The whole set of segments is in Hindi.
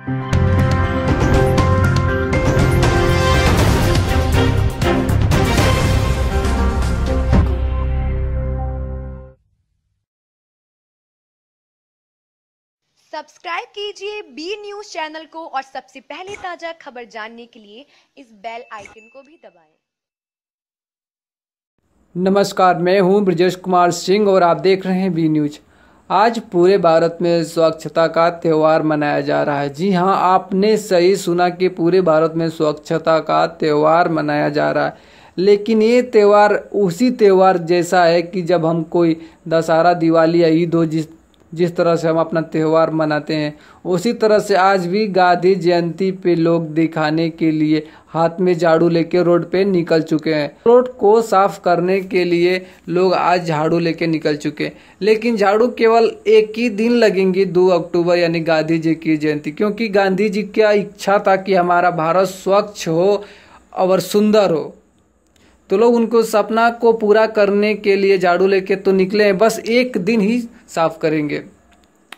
सब्सक्राइब कीजिए बी न्यूज़ चैनल को और सबसे पहले ताज़ा खबर जानने के लिए इस बेल आइकन को भी दबाएँ। नमस्कार, मैं हूँ ब्रजेश कुमार सिंह और आप देख रहे हैं बी न्यूज़ आज पूरे भारत में स्वच्छता का त्यौहार मनाया जा रहा है। जी हाँ आपने सही सुना कि पूरे भारत में स्वच्छता का त्यौहार मनाया जा रहा है। लेकिन ये त्यौहार, उसी त्यौहार जैसा है कि जब हम कोई दशहरा, दिवाली या ईद हो, जिस जिस तरह से हम अपना त्यौहार मनाते हैं, उसी तरह से आज भी गांधी जयंती पे लोग दिखाने के लिए हाथ में झाड़ू लेके रोड पे निकल चुके हैं। रोड को साफ़ करने के लिए लोग आज झाड़ू लेके निकल चुके हैं। लेकिन झाड़ू केवल एक ही दिन लगेंगे, दो अक्टूबर यानी गांधी जी की जयंती, क्योंकि गांधी जी की इच्छा था कि हमारा भारत स्वच्छ हो और सुंदर हो। तो लोग उनको सपना को पूरा करने के लिए झाड़ू लेके तो निकले हैं, बस एक दिन ही साफ़ करेंगे।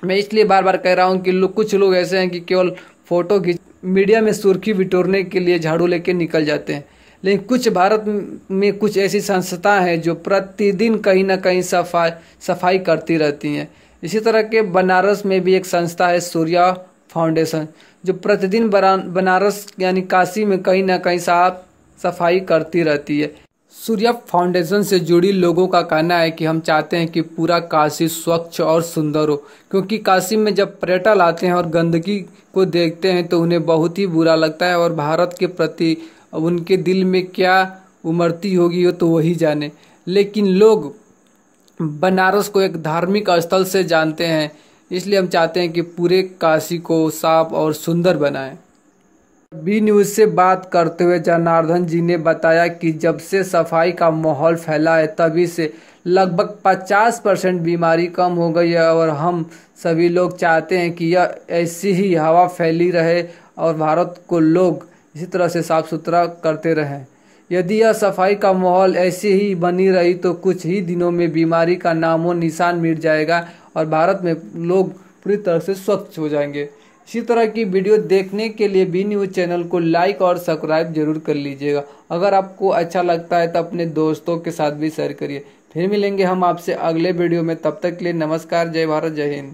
मैं इसलिए बार बार कह रहा हूँ कि लोग कुछ लोग ऐसे हैं कि केवल फ़ोटो खींच, मीडिया में सुर्खी बिटोरने के लिए झाड़ू लेके निकल जाते हैं। लेकिन कुछ भारत में कुछ ऐसी संस्था हैं जो प्रतिदिन कहीं ना कहीं सफ़ाई सफ़ाई करती रहती हैं। इसी तरह के बनारस में भी एक संस्था है, सूर्या फाउंडेशन, जो प्रतिदिन बनारस यानी काशी में कहीं ना कहीं साफ़ सफ़ाई करती रहती है। सूर्य फाउंडेशन से जुड़ी लोगों का कहना है कि हम चाहते हैं कि पूरा काशी स्वच्छ और सुंदर हो, क्योंकि काशी में जब पर्यटक आते हैं और गंदगी को देखते हैं तो उन्हें बहुत ही बुरा लगता है और भारत के प्रति उनके दिल में क्या उमड़ती होगी वो तो वही जाने। लेकिन लोग बनारस को एक धार्मिक स्थल से जानते हैं, इसलिए हम चाहते हैं कि पूरे काशी को साफ़ और सुंदर बनाएँ। बी न्यूज़ से बात करते हुए जनार्दन जी ने बताया कि जब से सफ़ाई का माहौल फैला है, तभी से लगभग 50 परसेंट बीमारी कम हो गई है और हम सभी लोग चाहते हैं कि यह ऐसी ही हवा फैली रहे और भारत को लोग इसी तरह से साफ़ सुथरा करते रहें। यदि यह सफ़ाई का माहौल ऐसे ही बनी रही तो कुछ ही दिनों में बीमारी का नामो निशान मिट जाएगा और भारत में लोग पूरी तरह से स्वच्छ हो जाएँगे। इसी तरह की वीडियो देखने के लिए बी न्यूज़ चैनल को लाइक और सब्सक्राइब ज़रूर कर लीजिएगा। अगर आपको अच्छा लगता है तो अपने दोस्तों के साथ भी शेयर करिए। फिर मिलेंगे हम आपसे अगले वीडियो में। तब तक के लिए नमस्कार, जय भारत, जय हिंद।